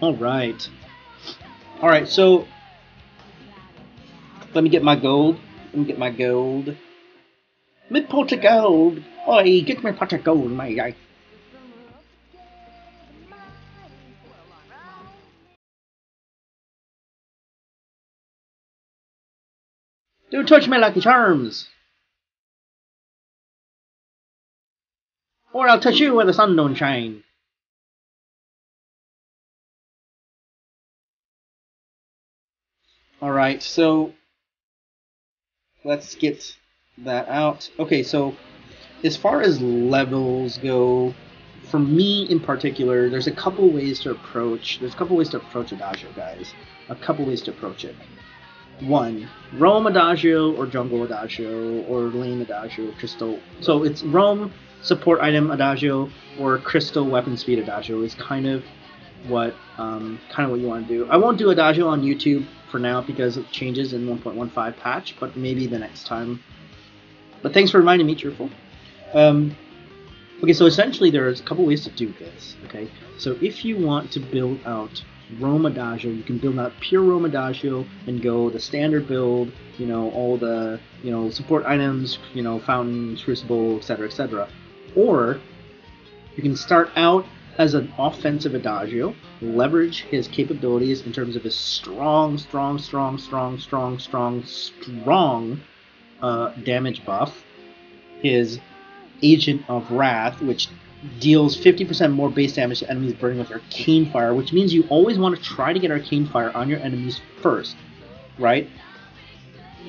All right. All right. So let me get my gold. Let me get my gold. Me pot of gold. Oi, get me pot of gold, my guy. Don't touch my lucky charms! Or I'll touch you where the sun don't shine. Alright, so let's get that out. Okay, so as far as levels go, for me in particular, there's a couple ways to approach. There's a couple ways to approach Adagio, guys. A couple ways to approach it. One, Roam Adagio or Jungle Adagio or Lane Adagio, Crystal. So it's Roam support item Adagio or Crystal weapon speed Adagio is kind of what um, kind of what you want to do. I won't do Adagio on YouTube for now because it changes in 1.15 patch, but maybe the next time. But thanks for reminding me, Cheerful. Um, okay, so essentially there's a couple ways to do this. Okay, so if you want to build out Roam Adagio, you can build out pure Roam Adagio and go the standard build, you know, all the, you know, support items, you know, fountains, crucible, etc., etc. Or you can start out as an offensive Adagio, leverage his capabilities in terms of his strong, strong, strong, strong, strong, strong, strong uh, damage buff, his Agent of Wrath, which deals 50% more base damage to enemies burning with Arcane Fire, which means you always want to try to get Arcane Fire on your enemies first, right?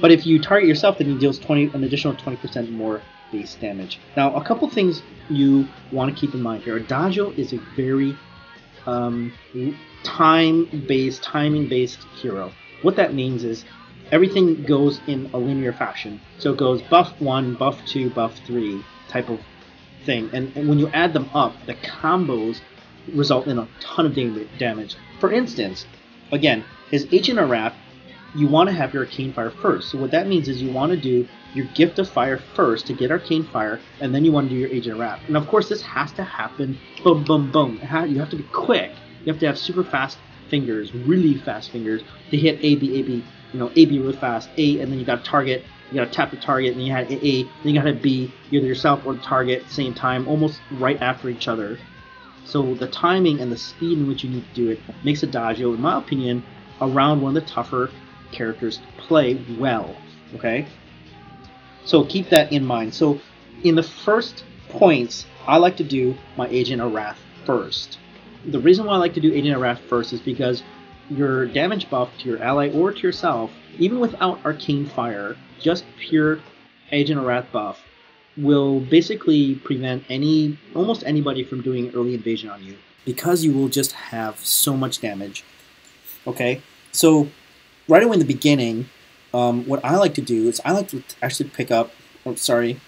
But if you target yourself, then he deals 20 an additional 20% more base damage. Now, a couple things you want to keep in mind here. Adagio is a very um, time-based, timing-based hero. What that means is everything goes in a linear fashion. So it goes buff 1, buff 2, buff 3 type of thing. And, and when you add them up, the combos result in a ton of damage. For instance, again, his Agent of Wrath you want to have your Arcane Fire first. So what that means is you want to do your Gift of Fire first to get Arcane Fire, and then you want to do your Agent Wrath. And of course, this has to happen boom, boom, boom. You have to be quick. You have to have super fast fingers, really fast fingers, to hit A, B, A, B, you know, A, B really fast, A, and then you got to target, you got to tap the target, and you had A, A, then you got to B, either yourself or the target same time, almost right after each other. So the timing and the speed in which you need to do it makes Adagio, in my opinion, around one of the tougher characters to play well. Okay? So keep that in mind. So in the first points, I like to do my Agent of Wrath first. The reason why I like to do Agent of Wrath first is because your damage buff to your ally or to yourself, even without Arcane Fire, just pure Agent of Wrath buff, will basically prevent any almost anybody from doing early invasion on you because you will just have so much damage. Okay, so right away in the beginning, um, what I like to do is I like to actually pick up. Oh, sorry.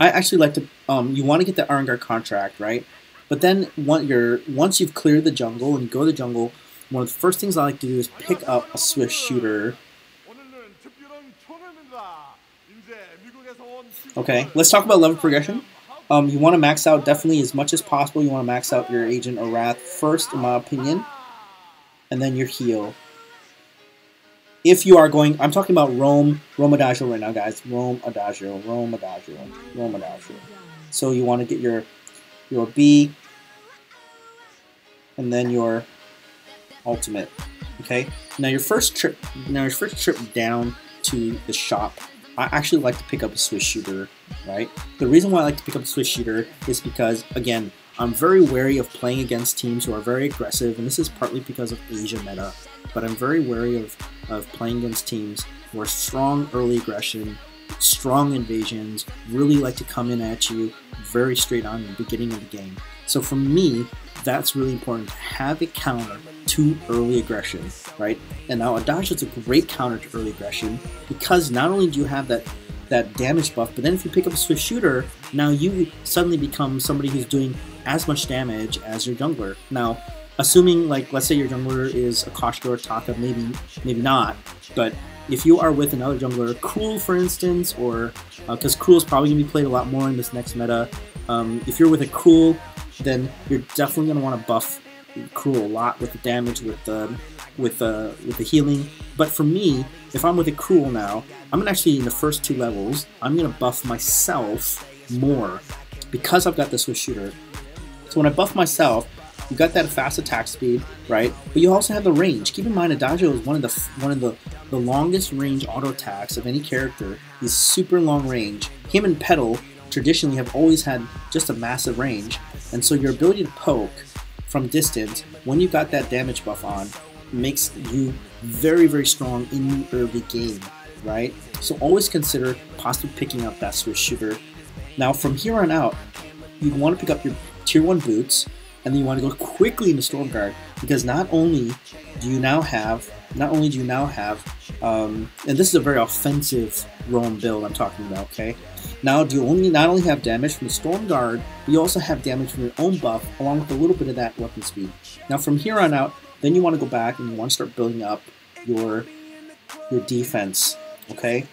I actually like to. Um, you want to get the Iron Guard contract, right? But then once you're once you've cleared the jungle and you go to the jungle, one of the first things I like to do is pick up a Swift Shooter. Okay, let's talk about level progression. Um, you want to max out definitely as much as possible. You want to max out your Agent of Wrath first, in my opinion, and then your heal if you are going, I'm talking about Roam, Roam Adagio right now, guys. Roam Adagio, Roam Adagio, Roam Adagio. So you want to get your your B, and then your ultimate. Okay. Now your first trip, now your first trip down to the shop, I actually like to pick up a Swift Shooter. Right. The reason why I like to pick up a Swift Shooter is because again, I'm very wary of playing against teams who are very aggressive, and this is partly because of Asia meta but I'm very wary of, of playing against teams who are strong early aggression, strong invasions, really like to come in at you very straight on in the beginning of the game. So for me, that's really important to have a counter to early aggression, right? And now Adagio is a great counter to early aggression because not only do you have that that damage buff, but then if you pick up a Swift Shooter, now you suddenly become somebody who's doing as much damage as your jungler. Now, assuming like let's say your jungler is a Koshka or Taka, maybe maybe not, but if you are with another jungler, Krul for instance, or because uh, Krul is probably going to be played a lot more in this next meta, um, if you're with a Krul, then you're definitely going to want to buff Krul a lot with the damage, with the with the with the healing. But for me, if I'm with a Krul now, I'm gonna actually in the first two levels, I'm gonna buff myself more because I've got the Swift Shooter. So when I buff myself, you got that fast attack speed, right? But you also have the range. Keep in mind, Adagio is one of the one of the, the longest range auto attacks of any character. He's super long range. Him and Petal traditionally have always had just a massive range, and so your ability to poke from distance when you got that damage buff on makes you very very strong in the early game, right? So always consider possibly picking up that Swift Shooter. Now from here on out, you want to pick up your tier one boots and then you want to go quickly into Stormguard because not only do you now have, not only do you now have, um, and this is a very offensive roam build I'm talking about. Okay, now do you only not only have damage from the Stormguard, but you also have damage from your own buff along with a little bit of that weapon speed. Now from here on out, then you want to go back and you want to start building up your your defense. Okay,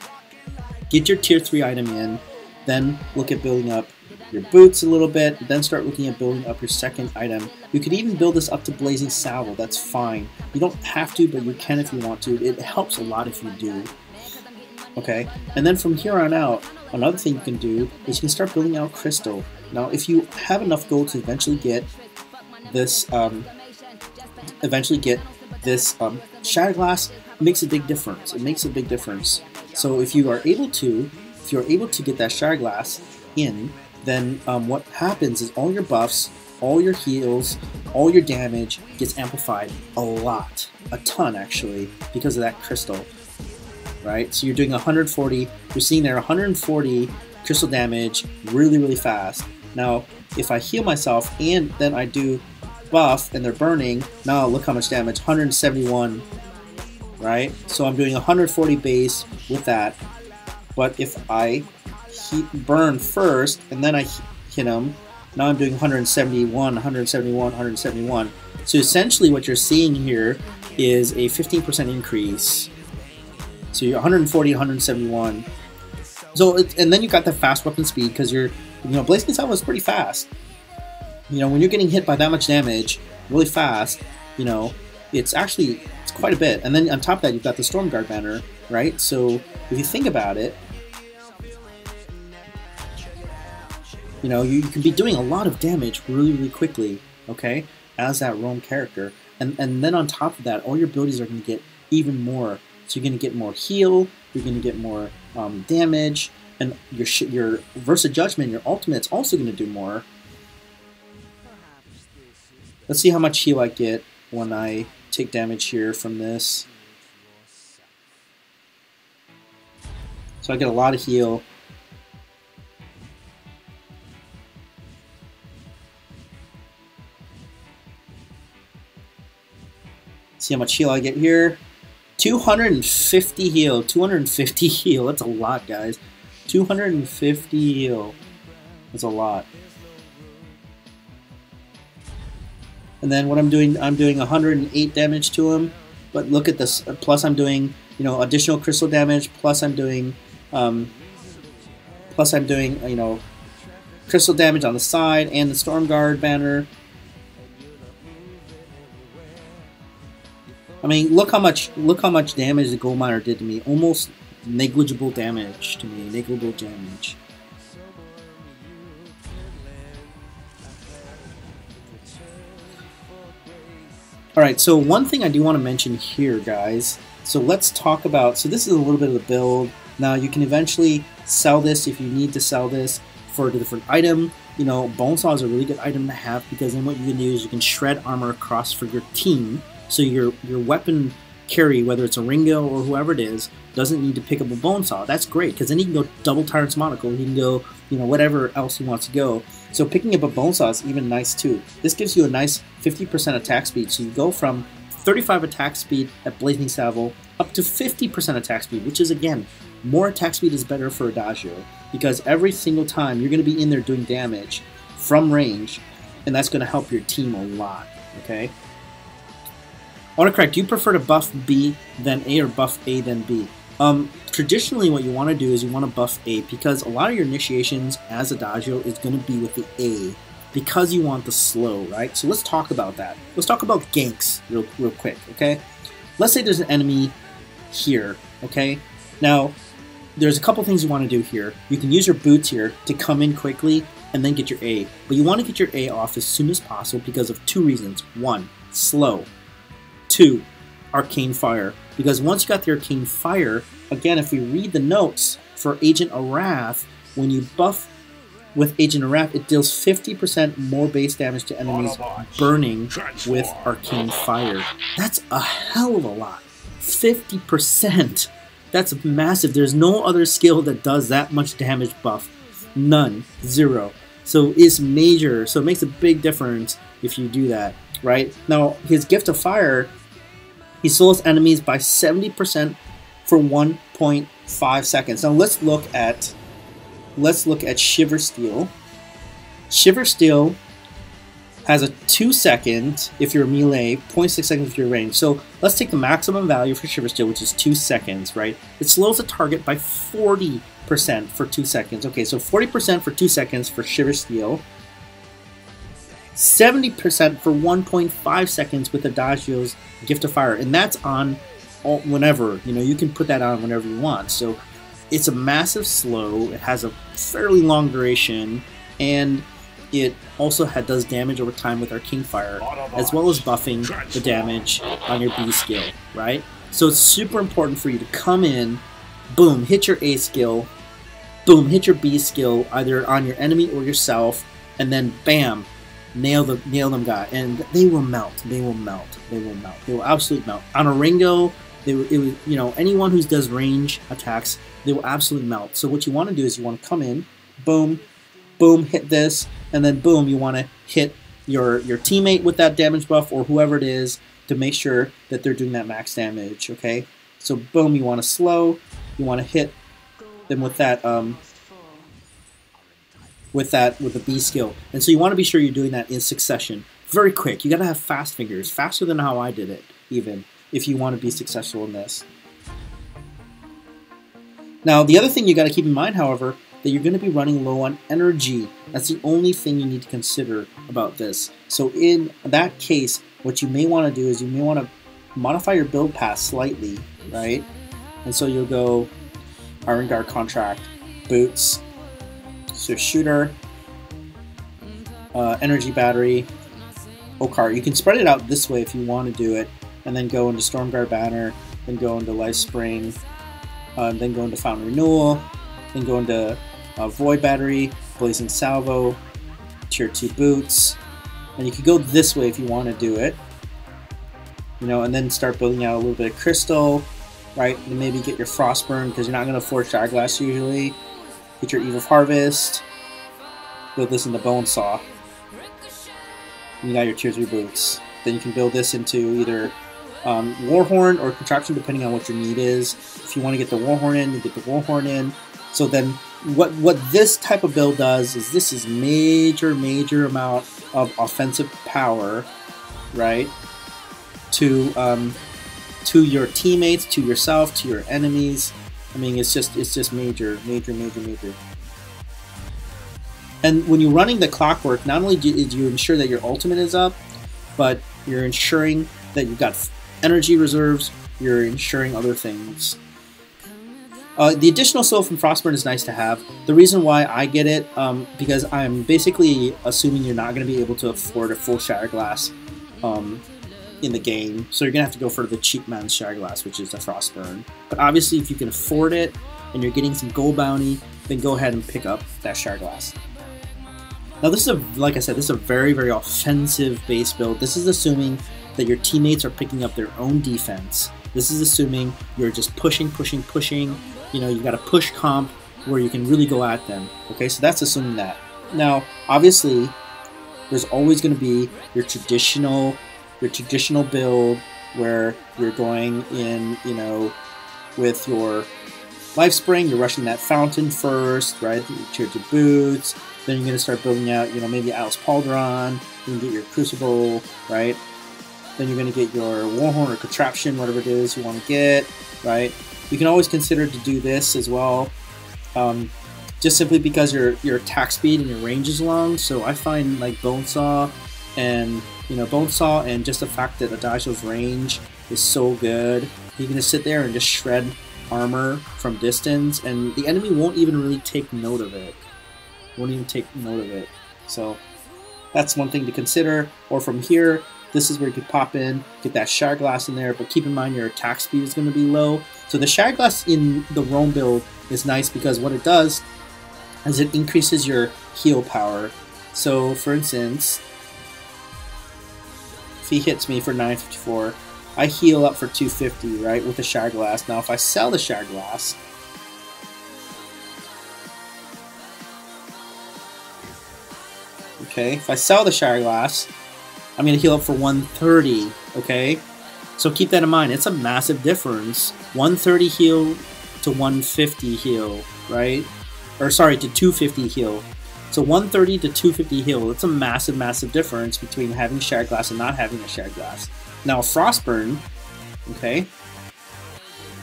get your tier three item in, then look at building up your boots a little bit, then start looking at building up your second item. You could even build this up to Blazing Salvo, that's fine. You don't have to, but you can if you want to. It helps a lot if you do. Okay, and then from here on out, another thing you can do is you can start building out Crystal. Now, if you have enough gold to eventually get this, um, eventually get this um, Shatterglass, makes a big difference. It makes a big difference. So if you are able to, if you're able to get that Shatter Glass in, then um, what happens is all your buffs, all your heals, all your damage gets amplified a lot, a ton actually, because of that crystal. Right? So you're doing 140, you're seeing there 140 crystal damage really, really fast. Now, if I heal myself and then I do buff and they're burning, now look how much damage 171. Right? So I'm doing 140 base with that. But if I heat burn first, and then I hit him. Now I'm doing 171, 171, 171. So essentially what you're seeing here is a 15% increase. So you're 140, 171. So it, and then you've got the fast weapon speed because you're, you know, Blazing Salvo is pretty fast. You know, when you're getting hit by that much damage really fast, you know, it's actually it's quite a bit. And then on top of that, you've got the Stormguard banner, right? So if you think about it, You know, you, you can be doing a lot of damage really, really quickly, okay, as that roam character. And, and then on top of that, all your abilities are going to get even more. So you're going to get more heal, you're going to get more um, damage, and your your Verse of Judgement, your ultimate's also going to do more. Let's see how much heal I get when I take damage here from this. So I get a lot of heal. See how much heal I get here. 250 heal. 250 heal. That's a lot, guys. 250 heal. That's a lot. And then what I'm doing, I'm doing 108 damage to him. But look at this. Plus I'm doing, you know, additional crystal damage. Plus I'm doing, um, plus I'm doing, you know, crystal damage on the side and the Stormguard banner. I mean, look how much look how much damage the gold miner did to me. Almost negligible damage to me. Negligible damage. Alright, so one thing I do want to mention here, guys. So let's talk about, so this is a little bit of the build. Now you can eventually sell this if you need to sell this for a different item. You know, Bonesaw is a really good item to have because then what you can do is you can shred armor across for your team so your your weapon carry, whether it's a Ringo or whoever it is, doesn't need to pick up a Bonesaw. That's great because then he can go double Tyrant's Monocle. He can go, you know, whatever else he wants to go. So picking up a Bonesaw is even nice too. This gives you a nice 50% attack speed. So you go from 35 attack speed at Blazing Salvo up to 50% attack speed, which is again more attack speed is better for Adagio because every single time you're going to be in there doing damage from range, and that's going to help your team a lot. Okay. Autocorrect, do you prefer to buff B then A or buff A then B? Um, traditionally, what you want to do is you want to buff A because a lot of your initiations as Adagio is going to be with the A. because you want the slow, right? So let's talk about that. Let's talk about ganks real, real quick, okay? Let's say there's an enemy here, okay? Now, there's a couple things you want to do here. You can use your boots here to come in quickly and then get your A. But you want to get your A off as soon as possible because of two reasons. One, slow. Two, arcane fire. Because once you got the arcane fire, again, if we read the notes for Agent of Wrath, when you buff with Agent of Wrath, it deals 50% more base damage to enemies burning with arcane fire. That's a hell of a lot. 50%. That's massive. There's no other skill that does that much damage buff. None. Zero. So it's major. So it makes a big difference if you do that, right? Now, his Gift of Fire, he slows enemies by 70% for 1.5 seconds. Now let's look at let's look at Shiver Steel. Shiver Steel has a 2 second if you're melee, 0.6 seconds if you're range. So let's take the maximum value for Shiver Steel, which is 2 seconds, right? It slows the target by 40% for 2 seconds. Okay, so 40% for 2 seconds for Shiver Steel. 70% for 1.5 seconds with Adagio's Gift of Fire. And that's on all, whenever. You know, you can put that on whenever you want. So it's a massive slow. It has a fairly long duration. And it also had, does damage over time with Arcane Fire, as well as buffing the damage on your B skill, right? So it's super important for you to come in, boom, hit your A skill, boom, hit your B skill, either on your enemy or yourself, and then bam, nail the nail them guy, and they will melt. They will melt. They will melt. They will absolutely melt. On a Ringo, they it will, you know anyone who does range attacks, they will absolutely melt. So what you want to do is you want to come in, boom, boom, hit this, and then boom, you want to hit your your teammate with that damage buff or whoever it is to make sure that they're doing that max damage. Okay, so boom, you want to slow, you want to hit them with that um, with that with the B skill, and so you want to be sure you're doing that in succession, very quick. You got to have fast fingers, faster than how I did it, even if you want to be successful in this. Now, the other thing you got to keep in mind, however, that you're going to be running low on energy. That's the only thing you need to consider about this. So in that case, what you may want to do is you may want to modify your build path slightly, right? And so you'll go Iron Guard contract, boots, so shooter, uh, energy battery, Okar. You can spread it out this way if you want to do it, and then go into Stormguard banner, then go into Life Spring, uh, then go into Fountain Renewal, then go into uh, Void Battery, Blazing Salvo, Tier 2 Boots, and you could go this way if you want to do it. You know, and then start building out a little bit of Crystal, right? And maybe get your Frostburn, because you're not going to forge Glass usually. Get your Eve of Harvest, build this into Bone Saw. You got your Tier 3 Boots. Then you can build this into either um, Warhorn or Contraption, depending on what your need is. If you want to get the Warhorn in, you get the Warhorn in. So then what what this type of build does is this is major, major amount of offensive power, right? To um, to your teammates, to yourself, to your enemies. I mean, it's just it's just major, major, major, major. And when you're running the clockwork, not only do you ensure that your ultimate is up, but you're ensuring that you've got energy reserves. You're ensuring other things. Uh, the additional soul from Frostburn is nice to have. The reason why I get it, um, because I'm basically assuming you're not going to be able to afford a full Shatterglass um, in the game, so you're to have to go for the cheap man's Shatterglass, which is the Frostburn. But obviously, if you can afford it and you're getting some gold bounty, then go ahead and pick up that Shatterglass. Now, this is a, like I said, this is a very, very offensive base build. This is assuming that your teammates are picking up their own defense. This is assuming you're just pushing, pushing, pushing, you know, you got a push comp where you can really go at them. Okay, so that's assuming that. Now, obviously, there's always going to be your traditional, your traditional build where you're going in, you know, with your life spring, you're rushing that fountain first, right? Tier two boots. Then you're going to start building out, you know, maybe Atlas Pauldron. You can get your Crucible, right? Then you're going to get your Warhorn or Contraption, whatever it is you want to get, right? You can always consider to do this as well um, just simply because your your attack speed and your range is long. So I find like Bonesaw and you know Bonesaw and just the fact that Adagio's range is so good, he can just sit there and just shred armor from distance, and the enemy won't even really take note of it. Won't even take note of it. So that's one thing to consider. Or from here, this is where you could pop in, get that Shattered Glass in there, but keep in mind your attack speed is going to be low. So the Shattered Glass in the Roam build is nice because what it does is it increases your heal power. So for instance, if he hits me for 954, I heal up for 250, right, with the Shattered Glass. Now if I sell the Shattered Glass, okay, if I sell the Shattered Glass, I'm going to heal up for 130, okay? So keep that in mind. It's a massive difference. 130 heal to 150 heal, right? Or sorry, to 250 heal. So 130 to 250 heal, it's a massive, massive difference between having Shattered Glass and not having a Shattered Glass. Now Frostburn, okay?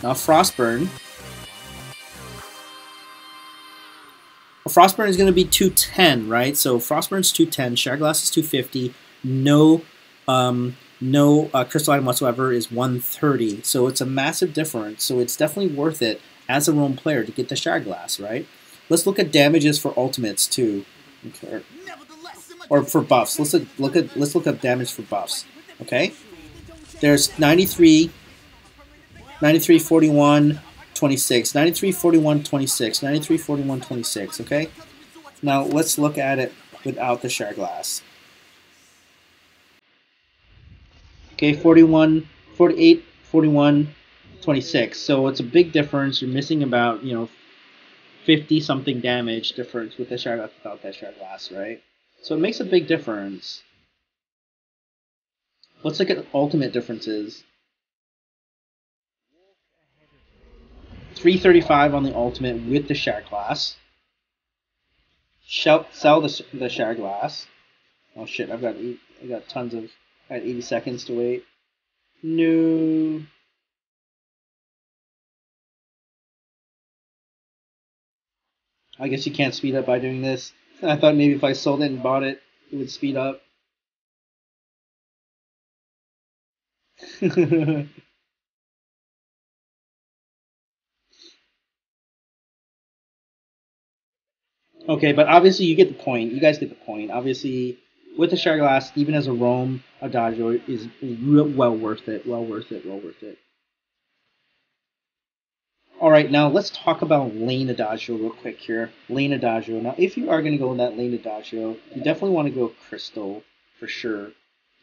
Now Frostburn. Frostburn is going to be 210, right? So Frostburn's 210, Shattered Glass is 250, no um, no uh, crystal item whatsoever is 130. So it's a massive difference. So it's definitely worth it as a Roam player to get the Shattered Glass, right? Let's look at damages for ultimates too. Okay. Or for buffs. Let's look at let's look up damage for buffs. Okay? There's 93 93 41 26 93 41 26 93 41 26, okay? Now let's look at it without the Shattered Glass. Okay, 41, 48, 41, 26. So it's a big difference. You're missing about, you know, 50 something damage difference with the shard without that Shattered Glass, right? So it makes a big difference. Let's look at ultimate differences. 335 on the ultimate with the Shattered Glass. Sell the, the Shattered Glass. Oh shit, I've got I got tons of I had 80 seconds to wait. No. I guess you can't speed up by doing this. I thought maybe if I sold it and bought it, it would speed up. okay, but obviously you get the point. You guys get the point. Obviously, with the Shattered Glass, even as a Roam Adagio, is, is well worth it. Well worth it. Well worth it. All right, now let's talk about lane Adagio real quick here. Lane Adagio. Now, if you are going to go in that lane Adagio, you definitely want to go Crystal for sure.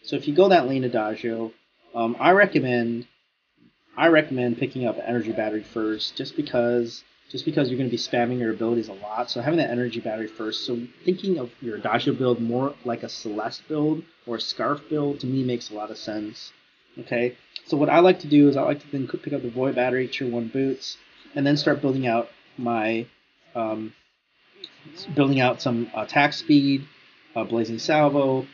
So if you go that lane Adagio, um, I recommend I recommend picking up Energy Battery first, just because just because you're going to be spamming your abilities a lot. So having that energy battery first. So thinking of your Adagio build more like a Celeste build or a Skaarf build to me makes a lot of sense. Okay, so what I like to do is I like to then pick up the Void battery, tier one boots, and then start building out my um, building out some attack speed, uh, blazing salvo,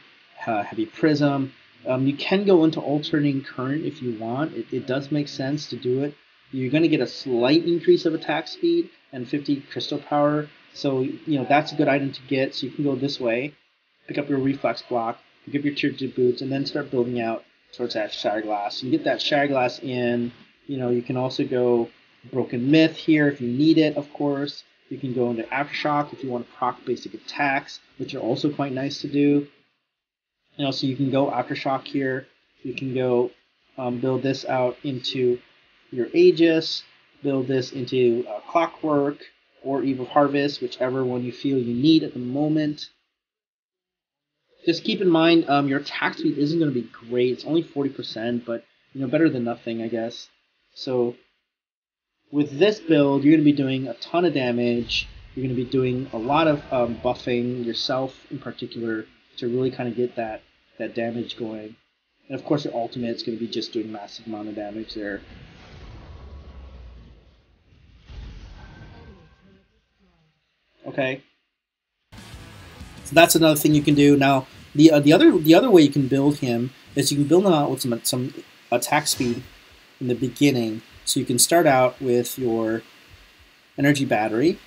uh, heavy prism. Um, you can go into alternating current if you want. It, it does make sense to do it you're going to get a slight increase of attack speed and 50 crystal power. So, you know, that's a good item to get. So you can go this way, pick up your reflex block, pick up your tier 2 boots, and then start building out towards that Shattered Glass. You get that Shattered Glass in, you know, you can also go Broken Myth here if you need it, of course. You can go into Aftershock if you want to proc basic attacks, which are also quite nice to do. You know, so you can go Aftershock here. You can go um, build this out into your Aegis, build this into uh, Clockwork or Eve of Harvest, whichever one you feel you need at the moment. Just keep in mind um, your attack speed isn't going to be great. It's only 40%, but you know better than nothing, I guess. So with this build, you're going to be doing a ton of damage. You're going to be doing a lot of um, buffing yourself in particular to really kind of get that that damage going. And of course, your ultimate is going to be just doing massive amount of damage there. Okay. So that's another thing you can do. Now, the uh, the other the other way you can build him is you can build him out with some some attack speed in the beginning. So you can start out with your energy battery.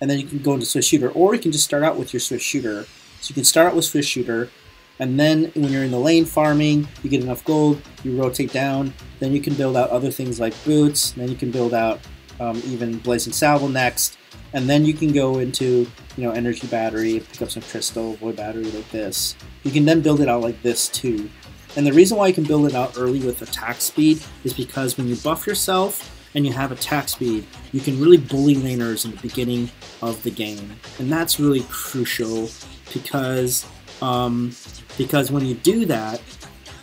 and then you can go into Swift Shooter, or you can just start out with your Swift Shooter. So you can start out with Swift Shooter, and then when you're in the lane farming, you get enough gold, you rotate down, then you can build out other things like boots, then you can build out um, even Blazing Salvo next, and then you can go into you know energy battery, pick up some crystal, void battery like this. You can then build it out like this too. And the reason why you can build it out early with attack speed is because when you buff yourself and you have attack speed, you can really bully laners in the beginning of the game, and that's really crucial because um, because when you do that,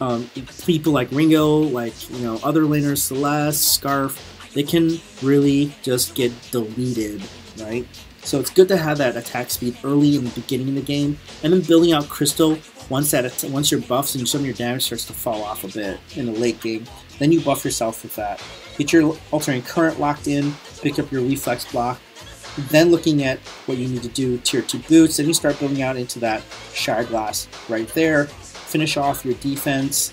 um, people like Ringo, like you know other laners, Celeste, Skaarf, they can really just get deleted, right? So it's good to have that attack speed early in the beginning of the game, and then building out Crystal once that once your buffs and some of your damage starts to fall off a bit in the late game. Then you buff yourself with that. Get your alternating current locked in, pick up your reflex block, then looking at what you need to do tier 2 boots, then you start building out into that Shatterglass right there. Finish off your defense,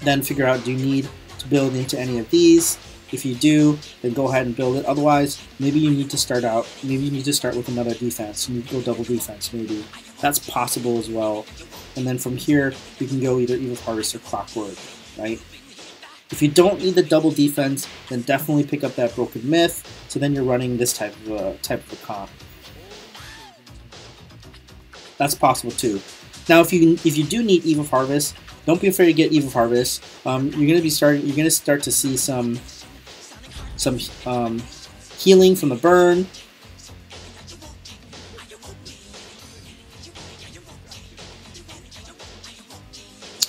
then figure out do you need to build into any of these. If you do, then go ahead and build it. Otherwise, maybe you need to start out, maybe you need to start with another defense. You need to go double defense, maybe. That's possible as well. And then from here, you can go either of Harvest or Clockwork, right? If you don't need the double defense, then definitely pick up that Broken Myth. So then you're running this type of a, type of a comp. That's possible too. Now, if you if you do need Eve of Harvest, don't be afraid to get Eve of Harvest. Um, you're gonna be starting. You're gonna start to see some some um, healing from the burn.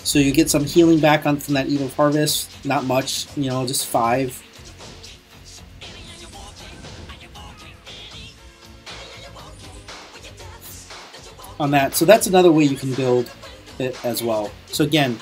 So you get some healing back on from that of Harvest. Not much, you know, just five. On that, so that's another way you can build it as well. So again,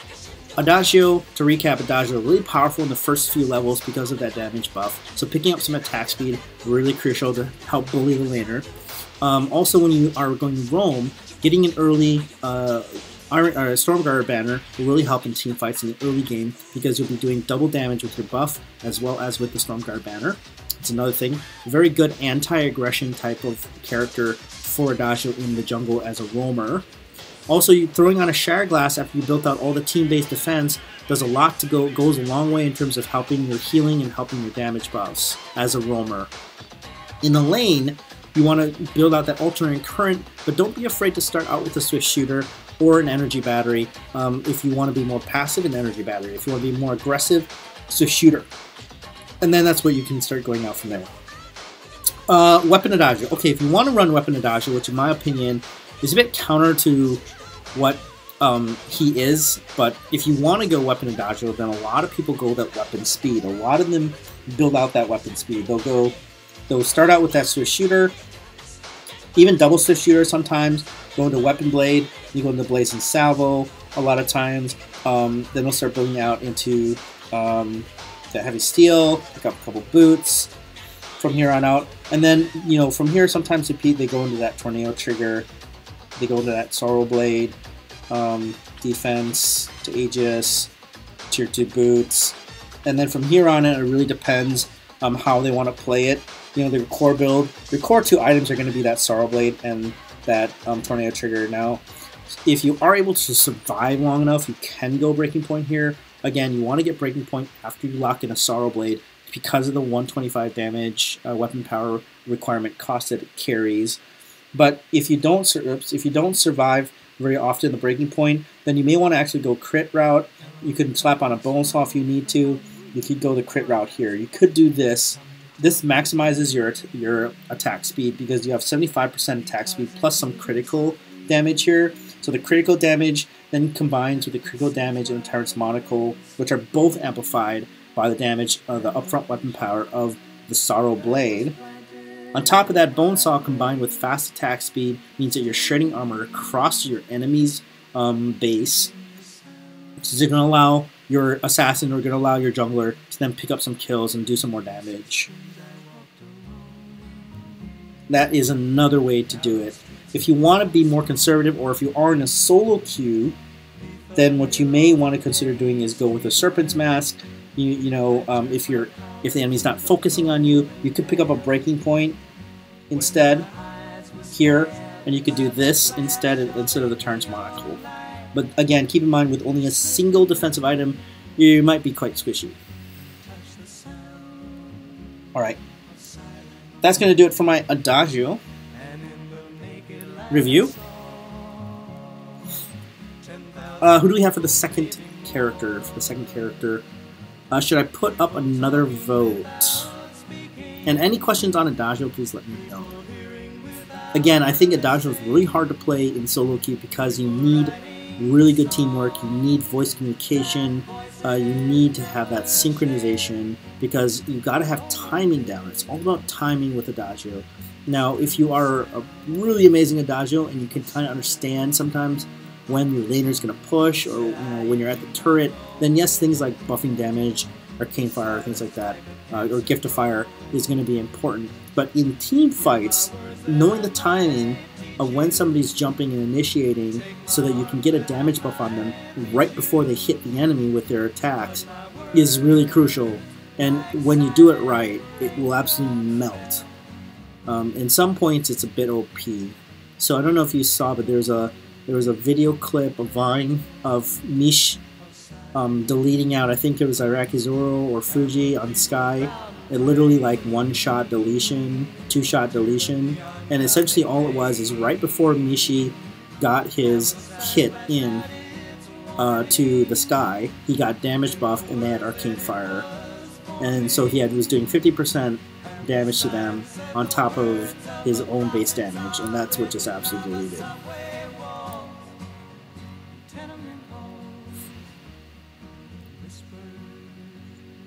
Adagio, to recap, Adagio really powerful in the first few levels because of that damage buff. So picking up some attack speed really crucial to help bully the laner. Um, also, when you are going to roam, getting an early uh, Iron, uh, Stormguard banner will really help in team fights in the early game because you'll be doing double damage with your buff as well as with the Stormguard banner. It's another thing. Very good anti-aggression type of character for Adagio in the jungle as a roamer. Also, you, throwing on a Shatterglass after you built out all the team-based defense does a lot to go goes a long way in terms of helping your healing and helping your damage buffs as a roamer. In the lane, you want to build out that alternating current, but don't be afraid to start out with a Swift Shooter or an energy battery um, if you want to be more passive an energy battery if you want to be more aggressive a shooter. And then that's what you can start going out from there. Uh, weapon adagio. Okay if you want to run weapon adagio which in my opinion is a bit counter to what um, he is but if you want to go weapon adagio then a lot of people go that weapon speed. A lot of them build out that weapon speed. They'll go they'll start out with that swift shooter even double swift shooter sometimes go into weapon blade you go into blazing salvo a lot of times um, then they'll start building out into um, the heavy steel pick up a couple boots from here on out. And then you know from here sometimes they go into that tornado trigger they go into that Sorrowblade um, defense to aegis tier 2 boots and then from here on it it really depends um, how they want to play it you know, their core build, your core two items are going to be that Sorrowblade and that um, Tornado Trigger. Now, if you are able to survive long enough, you can go Breaking Point here. Again, you want to get Breaking Point after you lock in a Sorrowblade because of the 125 damage uh, weapon power requirement cost that it carries. But if you don't if you don't survive very often the breaking point, then you may want to actually go crit route. You could slap on a Bonesaw if you need to. You could go the crit route here. You could do this this maximizes your your attack speed because you have 75% attack speed plus some critical damage here. So the critical damage then combines with the critical damage and the Tyrant's Monocle, which are both amplified by the damage of the upfront weapon power of the Sorrowblade. On top of that, Bone Saw combined with fast attack speed means that you're shredding armor across your enemy's um, base. This is going to allow your assassin or going to allow your jungler to then pick up some kills and do some more damage. That is another way to do it. If you want to be more conservative or if you are in a solo queue, then what you may want to consider doing is go with a Serpent's Mask. You, you know, um, if you're if the enemy's not focusing on you, you could pick up a breaking point instead here, and you could do this instead instead of the Tyrant's Monocle. But again, keep in mind with only a single defensive item, you might be quite squishy. Alright. That's going to do it for my Adagio review. Uh, who do we have for the second character? For the second character, uh, should I put up another vote? And any questions on Adagio, please let me know. Again, I think Adagio is really hard to play in solo queue because you need really good teamwork, you need voice communication, uh, you need to have that synchronization because you got to have timing down. It's all about timing with Adagio. Now, if you are a really amazing Adagio and you can kind of understand sometimes when your laner is going to push or you know, when you're at the turret, then yes, things like buffing damage, arcane fire, things like that, uh, or gift of fire is going to be important. But in team fights, knowing the timing of when somebody's jumping and initiating so that you can get a damage buff on them right before they hit the enemy with their attacks is really crucial. And when you do it right, it will absolutely melt. Um, in some points, it's a bit OP. So I don't know if you saw, but there's a there was a video clip, a Vine of Mish um, deleting out. I think it was Iraqi Zoro or Fuji on Sky. It literally like one shot deletion, two shot deletion, and essentially all it was is right before Mishi got his hit in uh, to the sky, he got damage buffed and they had arcane fire, and so he had was doing 50% damage to them on top of his own base damage, and that's what just absolutely deleted.